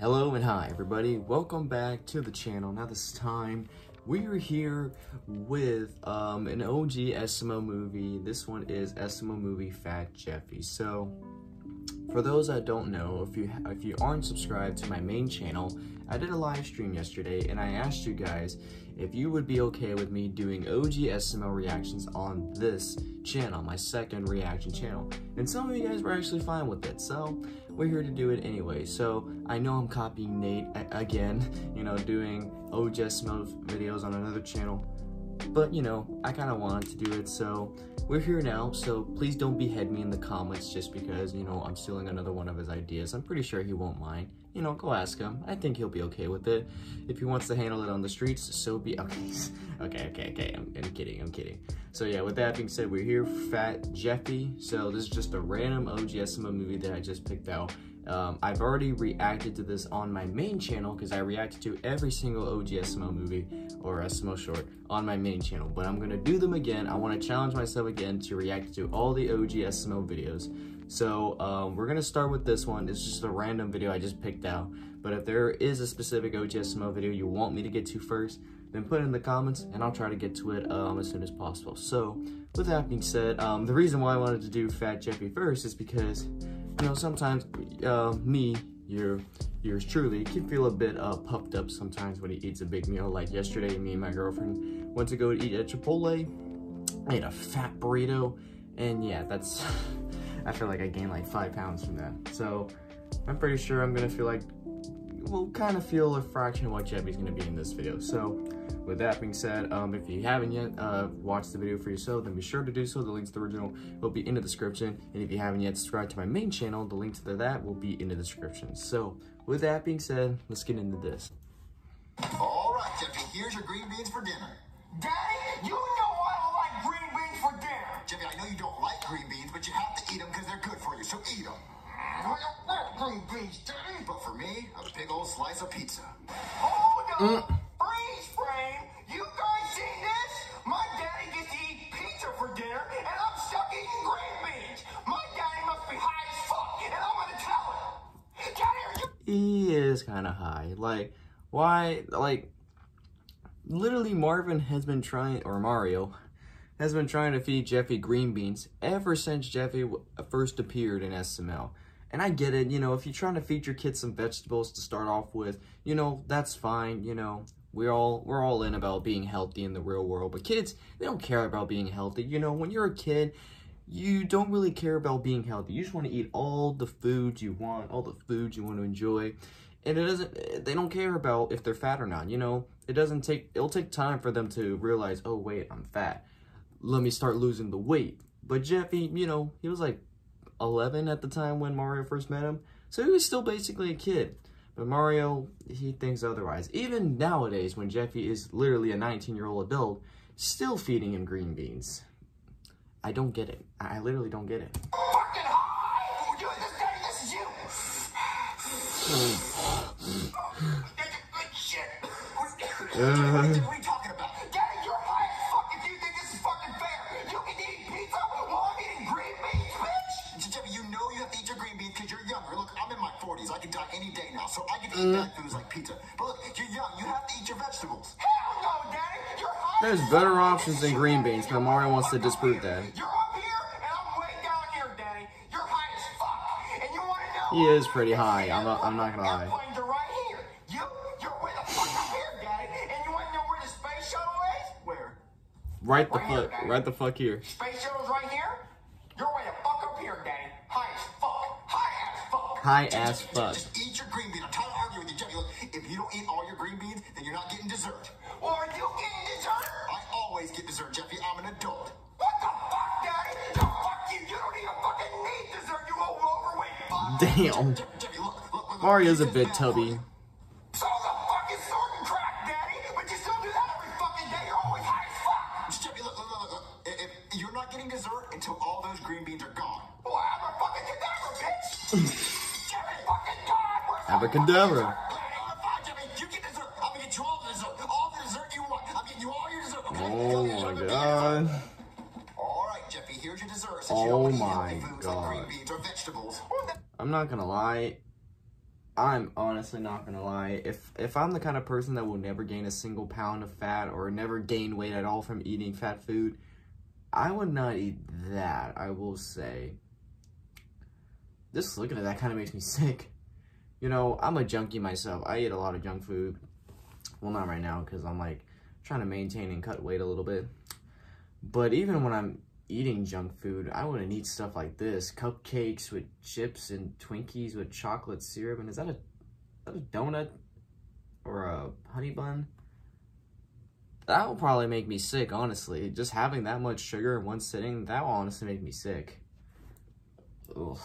Hello and hi everybody, welcome back to the channel. Now this time, we are here with um, an OG SML movie. This one is SML movie Fat Jeffy. So, for those that don't know, if you if you aren't subscribed to my main channel, I did a live stream yesterday and I asked you guys if you would be okay with me doing OG SML reactions on this channel, my second reaction channel. And some of you guys were actually fine with it, so we're here to do it anyway. So I know I'm copying Nate again, you know, doing OG SML videos on another channel, but you know, I kind of wanted to do it, so we're here now, so please don't behead me in the comments just because, you know, I'm stealing another one of his ideas. I'm pretty sure he won't mind you know, go ask him. I think he'll be okay with it. If he wants to handle it on the streets, so be, okay, okay, okay, okay, I'm, I'm kidding, I'm kidding. So yeah, with that being said, we're here Fat Jeffy. So this is just a random OG SML movie that I just picked out. Um, I've already reacted to this on my main channel because I reacted to every single OG SML movie or SML short on my main channel, but I'm gonna do them again. I wanna challenge myself again to react to all the OG SML videos. So um, we're gonna start with this one. It's just a random video I just picked out. But if there is a specific OGSML video you want me to get to first, then put it in the comments and I'll try to get to it um, as soon as possible. So with that being said, um, the reason why I wanted to do Fat Jeffy first is because, you know, sometimes uh, me, your yours truly, can feel a bit uh, puffed up sometimes when he eats a big meal. Like yesterday, me and my girlfriend went to go eat at Chipotle, I ate a fat burrito, and yeah, that's I feel like I gained like five pounds from that. So I'm pretty sure I'm gonna feel like, we'll kind of feel a fraction of what Jeffy's gonna be in this video. So with that being said, um, if you haven't yet uh, watched the video for yourself, then be sure to do so. The link to the original will be in the description. And if you haven't yet subscribed to my main channel, the link to that will be in the description. So with that being said, let's get into this. All right, Jeffy, here's your green beans for dinner. Daddy, you know I don't like green beans for dinner. Jeffy, I know you don't like green beans, but you have to eat them because they're good for you, so eat them. I don't like green beans, Daddy. But for me, a big old slice of pizza. Hold up. Mm. Freeze frame. You guys seen this? My daddy gets to eat pizza for dinner, and I'm stuck eating green beans. My daddy must be high as fuck, and I'm gonna tell him. Daddy. He is kind of high. Like, why, like, literally Marvin has been trying, or Mario, has been trying to feed Jeffy green beans ever since Jeffy uh, first appeared in SML. And I get it, you know, if you're trying to feed your kids some vegetables to start off with, you know, that's fine, you know. We're all we're all in about being healthy in the real world, but kids, they don't care about being healthy. You know, when you're a kid, you don't really care about being healthy. You just want to eat all the foods you want, all the foods you want to enjoy. And it doesn't eh, they don't care about if they're fat or not, you know. It doesn't take it'll take time for them to realize, "Oh, wait, I'm fat." Let me start losing the weight. But Jeffy, you know, he was like 11 at the time when Mario first met him. So he was still basically a kid. But Mario, he thinks otherwise. Even nowadays, when Jeffy is literally a 19-year-old adult, still feeding him green beans. I don't get it. I literally don't get it. Fucking high! You, this, Daddy, this is you! Shit! Uh, so I get eat mm. bad foods like pizza. But look, you're young. You have to eat your vegetables. Hell no, Daddy. You're high. There's better options than green beans, but Mario wants to disprove that. You're up here, and I'm way down here, Daddy. You're high as fuck. And you want to know? He is pretty high. I'm not, I'm not gonna lie. Airplanes are right here. You, you're way the fuck up here, Daddy. And you want to know where the space shuttle is? Where? Right the fuck, right the fuck here. Space shuttle's right here. You're way the fuck up here, Daddy. High as fuck. High as fuck. High as fuck. Look, look, look. If, if you're not getting dessert until all those green beans are gone. Well, I'm a fucking cadaver, bitch. Oh my god. Alright, Jeffy, here's your dessert. oh my god. Oh Not gonna lie. I'm honestly not gonna lie. If if I'm the kind of person that will never gain a single pound of fat or never gain weight at all from eating fat food, I would not eat that. I will say. Just looking at that kind of makes me sick. You know, I'm a junkie myself. I eat a lot of junk food. Well, not right now because I'm like trying to maintain and cut weight a little bit. But even when I'm eating junk food, I wouldn't eat stuff like this. Cupcakes with chips and Twinkies with chocolate syrup. And is that a, that a donut or a honey bun? That will probably make me sick, honestly. Just having that much sugar in one sitting, that will honestly make me sick. Ugh.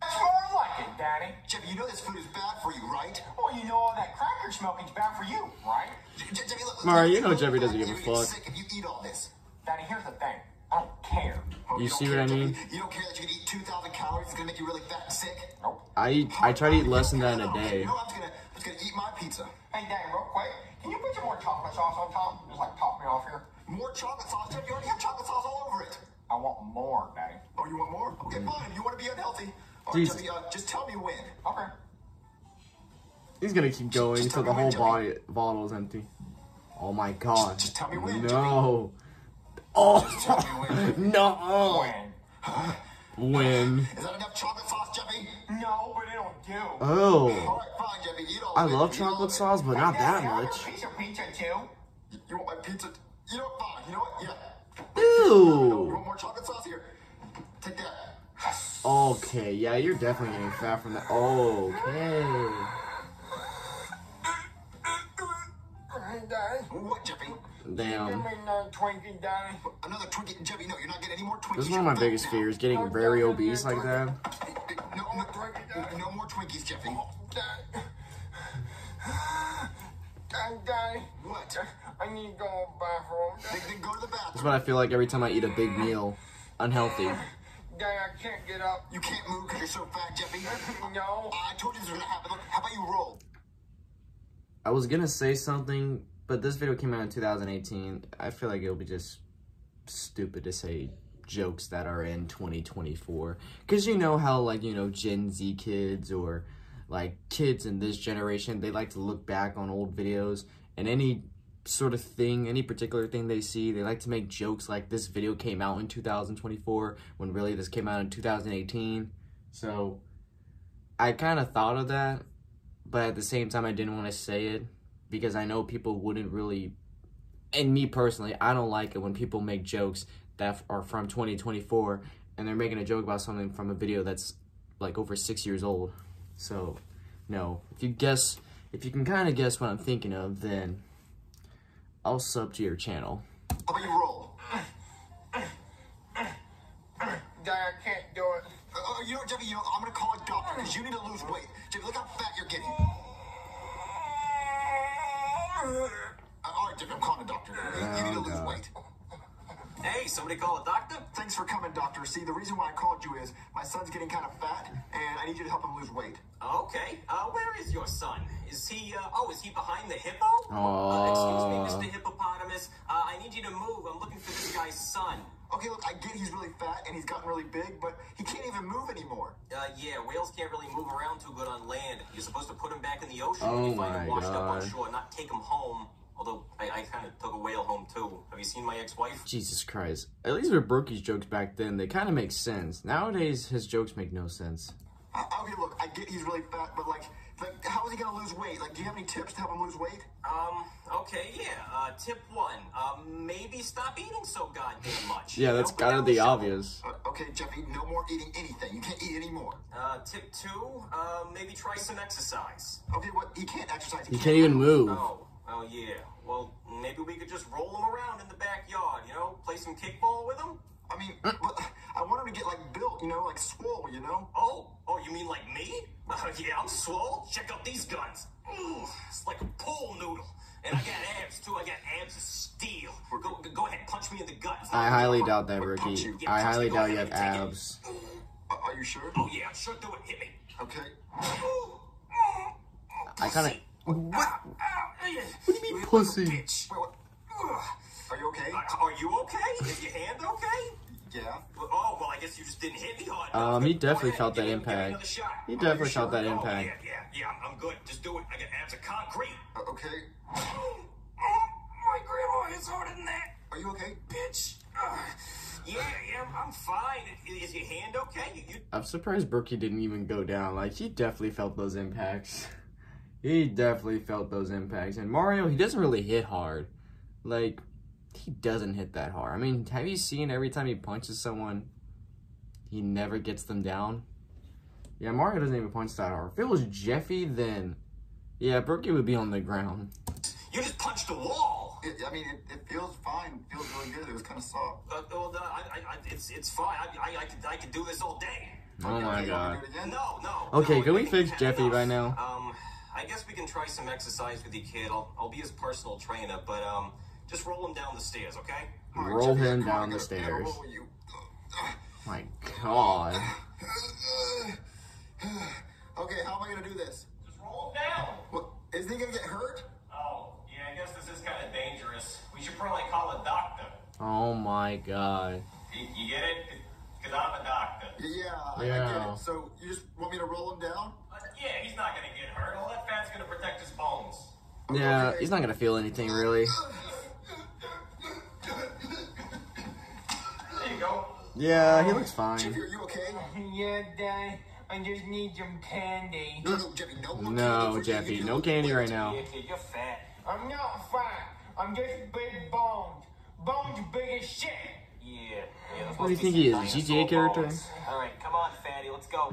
That's more like it, Daddy. Jeffy, you know this food is bad for you, right? Well, you know all that cracker smoking's bad for you, right? Je- Je- Jeffy, look, Mara, you know look, Jeffy doesn't give a fuck. sick if you eat all this. Daddy, here's the thing. I don't care. You don't see care, what I mean? You don't care that you can eat 2,000 calories. It's gonna make you really fat and sick. Nope. I eat, I try to eat less than that in a day. You know, I'm just gonna, I'm just gonna eat my pizza. Hey, Daddy, real quick. Can you put some more chocolate sauce on top? Just like top me off here. More chocolate sauce, Jeff. You already have chocolate sauce all over it. I want more, Daddy. Oh, you want more? Okay, fine. You want to be unhealthy? Right, Jesus. Uh, just tell me when. Okay. He's gonna keep going Just until the whole body bottle is empty. Oh my god. just tell me when, No. Oh Tell me when. no. When? When? Is that enough chocolate sauce, Jeffy? No, but it'll do. Oh. right, fine, Jeffy. I love chocolate sauce, but not that Daddy, I want much. piece of pizza too. You want my pizza? You know what? Fine. You know what? Yeah. You Ew. want more chocolate sauce here? Take that. Okay, yeah, you're definitely getting fat from that. Okay. Hey, Daddy. What, Jeffy? Give Damn. me another Twinkie, Daddy. Another Twinkie? Jeffy, no, you're not getting any more Twinkies. This is one of my biggest fears, getting very obese like that. No, no, no more Twinkies, Jeffy. Daddy. Daddy, Daddy. What? I need to go to the bathroom. Then, then go to the That's what I feel like every time I eat a big meal. Unhealthy. Daddy, I can't get up. You can't move because you're so fat, Jeffy. No. I told you this was gonna happen. Look, how about you roll? I was gonna say something, but this video came out in 2018. I feel like it'll be just stupid to say jokes that are in 2024. Because you know how, like, you know, Gen Z kids or, like, kids in this generation, they like to look back on old videos and any sort of thing, any particular thing they see, they like to make jokes like this video came out in 2024 when really this came out in 2018. So, I kind of thought of that but at the same time, I didn't want to say it because I know people wouldn't really. And me personally, I don't like it when people make jokes that are from 2024 and they're making a joke about something from a video that's like over six years old. So, no. If you guess, if you can kind of guess what I'm thinking of, then I'll sub to your channel. How about you roll? Daddy, I can't do it. Uh, uh, you know what, Jeffy? You know, I'm gonna call a doctor because you need to lose weight. Jeffy, look how fat you're getting. Uh, all right, Jeffy, I'm calling a doctor. You, you need to lose weight. Hey, somebody call a doctor? Thanks for coming, doctor. See, the reason why I called you is my son's getting kind of fat, and I need you to help him lose weight. Okay. Uh, where is your son? Is he, uh, oh, is he behind the hippo? Uh, excuse me, Mr. Hippopotamus. Uh, I need you to move. I'm looking for this guy's son. Okay, look, I get he's really fat and he's gotten really big, but he can't even move anymore. Uh, yeah, whales can't really move around too good on land. You're supposed to put him back in the ocean Oh when you find my him washed up on shore, not take him home. Although, I, I kind of took a whale home too. Have you seen my ex-wife? Jesus Christ. At least with Brooky's jokes back then, they kind of make sense. Nowadays, his jokes make no sense. Uh, okay, look, I get he's really fat, but like, like, how is he gonna lose weight? Like, do you have any tips to help him lose weight? Um, okay, yeah. Uh, tip one. Um, maybe stop eating so goddamn much. Yeah, You that's know, put kind of the the obvious. Uh, okay, Jeffy, no more eating anything. You can't eat anymore. Uh, tip two, uh, maybe try some exercise. Okay, what? He can't exercise. He can't even move. Oh, oh yeah. Well, maybe we could just roll him around in the backyard, you know? Play some kickball with him? I mean, but I want him to get like built, you know, like swole, you know. Oh, oh, you mean like me? Uh, yeah, I'm swole. Check out these guns. Ooh, it's like a pool noodle. And I got abs, too. I got abs of steel. Go, go, go ahead, punch me in the gut. I highly doubt that, What, punch Ricky. you? I highly Go doubt you have and take it. abs. Uh, are you sure? Oh, yeah, sure do it. Hit me. Okay. I kind of. What? What do you mean, pussy? Bitch. Wait, what? Ugh. Are you okay? Uh, Are you okay? Is your hand okay? Yeah. Oh, well, I guess you just didn't hit me hard. Um, he definitely felt that give me- give me impact. He definitely felt that Oh, impact. yeah, yeah, yeah, I'm, I'm good. Just do it. I got abs of concrete. Uh, okay. Oh, my grandma is harder than that, Are you okay? bitch. Ugh. yeah, yeah, I'm, I'm fine. Is, is your hand okay? You, you I'm surprised Brookie didn't even go down. Like, he definitely felt those impacts. He definitely felt those impacts. And Mario, he doesn't really hit hard. Like, he doesn't hit that hard. I mean, have you seen every time he punches someone, he never gets them down? Yeah, Mario doesn't even punch that hard. If it was Jeffy, then, yeah, Brookie would be on the ground. you just punched a wall. It, I mean, it, it feels fine. It feels really good. It was kind of soft. Uh, well, uh, I, I, I, it's it's fine. I, I, I, could, I could do this all day. Oh Okay, my god. wanna do it again? No, no. Okay, no, can we fix Jeffy enough. by now? Um, I guess we can try some exercise with the kid. I'll, I'll be his personal trainer, but um, just roll him down the stairs, okay? All right, Roll Jeffy, him down the I gotta- I gotta stairs. roll you. My god. Okay, how am I gonna do this? Just roll him down. What, isn't he gonna get hurt? Oh, yeah, I guess this is kind of dangerous. We should probably call a doctor. Oh my god. You, you get it? Because I'm a doctor. Yeah, I, I Yeah. get it. So you just want me to roll him down? Uh, yeah, he's not gonna get hurt. All that fat's gonna protect his bones. Yeah, Okay. he's not gonna feel anything really. You go. Yeah, he looks Jeffy, fine. are you okay? Yeah, Dad. I just need some candy. No, no, Jeffy, no more No, candy for you. Jeffy, You no candy right now. Yeah, you're fat. I'm not fat. I'm just big bones. Bones big as shit. Yeah. yeah What do you think he is, a GTA character? All right, come on, fatty, let's go.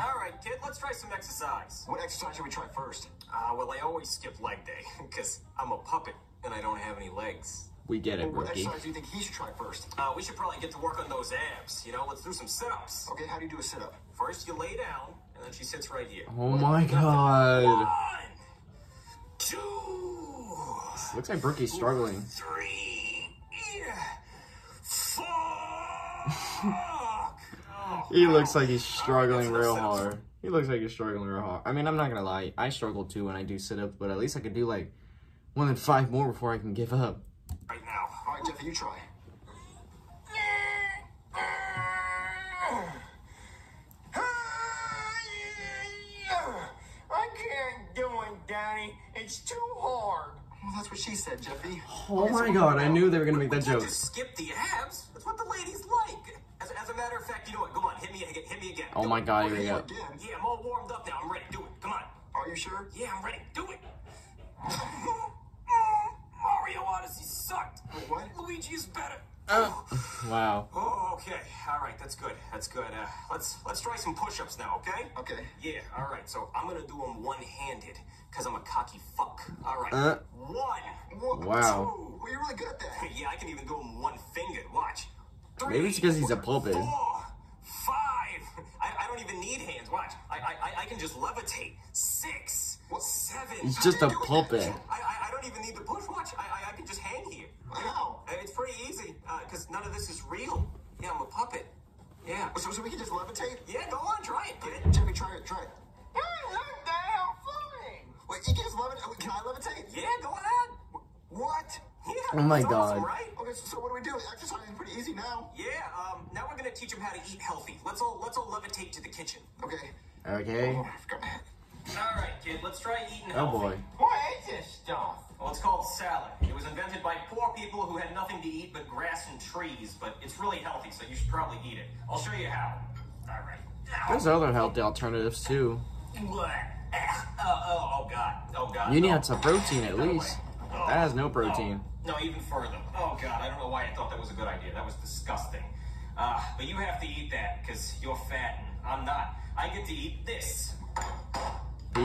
All right, kid, let's try some exercise. What exercise should we try first? Uh, well, I always skip leg day because I'm a puppet and I don't have any legs. We get it, Well, what rookie. exercise do you think he should try first? Uh, we should probably get to work on those abs. You know, let's do some sit-ups. Okay, how do you do a sit-up? First, you lay down, and then she sits right here. Oh my god. One, two, Looks like Brookie's struggling. three, yeah, fuck. He looks like he's struggling real hard. He looks like he's struggling real hard. I mean, I'm not gonna lie. I struggle too when I do sit-ups, but at least I could do like one and five more before I can give up. Right now. All right, Jeffy, you try. I can't do it, Daddy. It's too hard. Well, that's what she said, Jeffy. Oh my god, I knew they were gonna make that joke. Just skip the abs. That's what the ladies like. As, as a matter of fact, you know what? Go on, hit me again. Hit me again. Oh Do my god, here we go. Again. Yeah, I'm all warmed up now. I'm ready. Do it. Come on. Are you sure? Yeah, I'm ready. Do it. Mario Odyssey sucked. What? Luigi is better. Oh. Wow. Oh, okay. All right, that's good. That's good. Uh, let's let's try some push-ups now, okay? Okay. Yeah. All right. So I'm gonna do them one-handed because I'm a cocky fuck. All right. Uh. One. Wha- Wow. Two. Well, you're really good at that. Yeah, I can even do them one-fingered. Watch. Maybe it's 'cause he's a puppet. Four, five. I, I don't even need hands. Watch. I, I I- I can just levitate. Six. What? Seven. He's just a puppet. I, I, I don't even need to push. Watch. I, I, I can just hang here. How? Uh, It's pretty easy because none of this is real. Yeah, I'm a puppet. Yeah. So, so we can just levitate? Yeah, go on, try it, kid. Jeffy, try it, try it. Hey, look, Dad, I'm floating. Wait, you can just levitate? Can I levitate? Yeah, go ahead. What? Yeah. Oh my it's awesome, God. right? Okay, so, so what do we do? Exercise is pretty easy now. Yeah. Um. Now we're gonna teach him how to eat healthy. Let's all let's all levitate to the kitchen. Okay. Okay. Oh, I forgot my hat. All right, kid. Let's try eating Oh healthy. boy. What is this stuff? Well, it's called salad. It was invented by poor people who had nothing to eat but grass and trees, but it's really healthy, so you should probably eat it. I'll show you how. All right. Ow. There's other healthy alternatives too. Blah. Ah. Oh, oh, oh, God. Oh, God. You no. need some protein at Get least. away. That has no protein. No, no, even further. Oh, God. I don't know why I thought that was a good idea. That was disgusting. Uh, but you have to eat that because you're fat and I'm not. I get to eat this.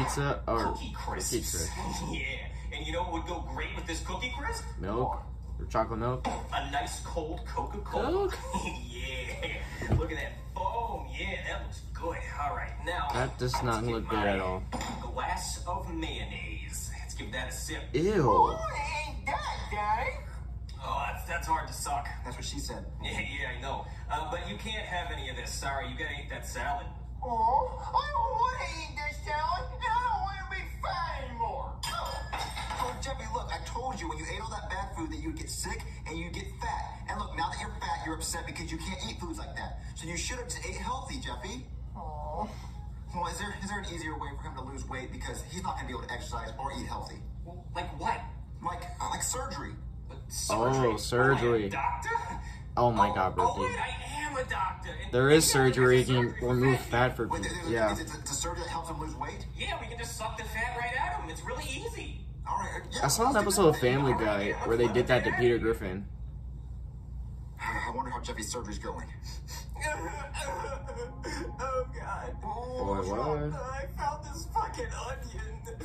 Pizza or Cookie crisps. cookie crisp. yeah. And you know what would go great with this cookie crisp? Milk or chocolate milk. A nice cold Coca-Cola. Coke? yeah. Look at that foam. Yeah, that looks good. All right, now. That does not look good at all. Glass of mayonnaise. Let's give that a sip. Ew. What ain't that, Daddy? Oh, that's, that's hard to suck. That's what she said. Yeah, yeah, I know. Uh, but you can't have any of this. Sorry, you gotta eat that salad. Oh, I don't want to eat this salad, and I don't want to be fat anymore. Oh, Jeffy, look, I told you when you ate all that bad food that you'd get sick and you'd get fat. And look, now that you're fat, you're upset because you can't eat foods like that. So you should have just ate healthy, Jeffy. Oh, Well, is there is there an easier way for him to lose weight because he's not gonna be able to exercise or eat healthy? Well, like what? Like uh, like surgery. Oh, surgery. Am I a doctor? Oh my oh, god, Oh, bro. wait, I am a doctor. And There is surgery you can can get surgery for remove fat. fat for people. is, is, Yeah. is it the, the surgery that helps him lose weight? Yeah, we can just suck the fat right out of him. It's really easy. All right. uh, Yeah, I saw an episode of. Family All right. Guy where they did that to Peter Griffin. I wonder how Jeffy's surgery's going. oh god. Oh, Boy, what? I found this fucking onion.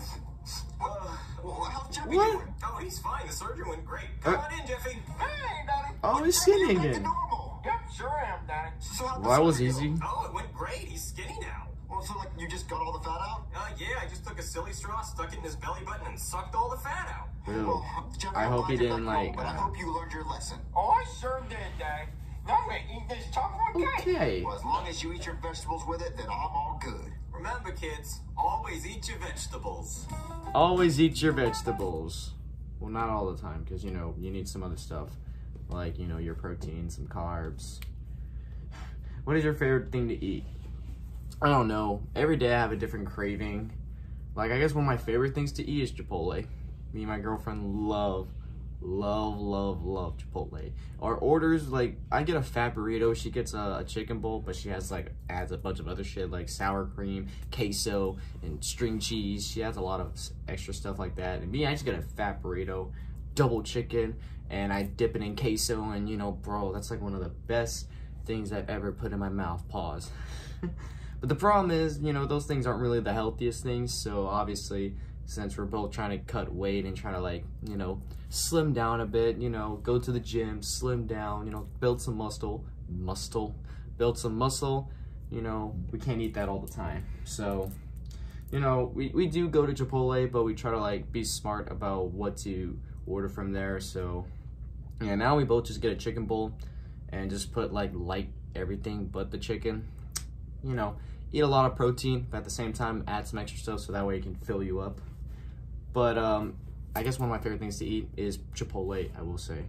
Uh, Well, how's Jeffy What? doing? oh, he's fine. The surgery went great. Come Uh, on in, Jeffy. Hey, Daddy. Oh, he's Jeffy, you're skinny again. Normal. Yep, sure am, Daddy. So how'd Well, that was easy. go? Oh, it went great. He's skinny now. Well, so like you just got all the fat out? Uh, yeah, I just took a silly straw, stuck it in his belly button, and sucked all the fat out. Ew. Well, I hope he didn't back like. normal, But I uh, hope you learned your lesson. Oh, I sure did, Dad. Now I'm gonna eat this chocolate cake. Okay. Well, as long as you eat your vegetables with it, then I'm all good. Remember, kids, always eat your vegetables. Always eat your vegetables. Well, not all the time, because you know you need some other stuff, like you know your protein, some carbs. What is your favorite thing to eat? I don't know. Every day I have a different craving. Like I guess one of my favorite things to eat is Chipotle. Me and my girlfriend love, love, love, love Chipotle. Our orders like I get a fat burrito. She gets a, a chicken bowl, but she has like adds a bunch of other shit like sour cream, queso, and string cheese. She has a lot of extra stuff like that. And me, I just get a fat burrito, double chicken, and I dip it in queso. And you know, bro, that's like one of the best things I've ever put in my mouth. Pause. but the problem is, you know, those things aren't really the healthiest things. So obviously, since we're both trying to cut weight and trying to like, you know, slim down a bit, you know, go to the gym, slim down, you know, build some muscle, muscle, build some muscle, you know, we can't eat that all the time. So, you know, we, we do go to Chipotle, but we try to like be smart about what to order from there. So, yeah, now we both just get a chicken bowl and just put like light everything but the chicken. You know, eat a lot of protein, but at the same time add some extra stuff so that way it can fill you up. But um, I guess one of my favorite things to eat is Chipotle. I will say.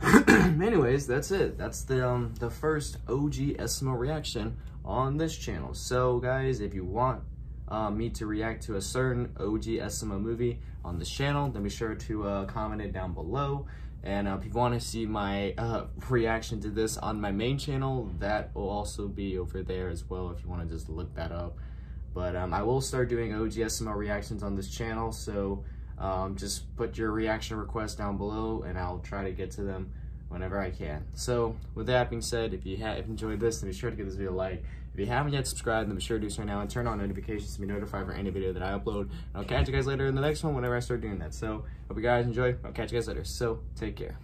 Anyways, that's it. That's the um, the first OG SML reaction on this channel. So guys, if you want uh, me to react to a certain OG SML movie on this channel, then be sure to uh, comment it down below. And uh, if you want to see my uh, reaction to this on my main channel, that will also be over there as well if you want to just look that up. But um, I will start doing OG SML reactions on this channel, so um, just put your reaction requests down below and I'll try to get to them whenever I can. So with that being said, if you have enjoyed this, then be sure to give this video a like. If you haven't yet subscribed, then be sure to do so right now and turn on notifications to be notified for any video that I upload. And I'll catch you guys later in the next one whenever I start doing that. So hope you guys enjoy. I'll catch you guys later. So take care.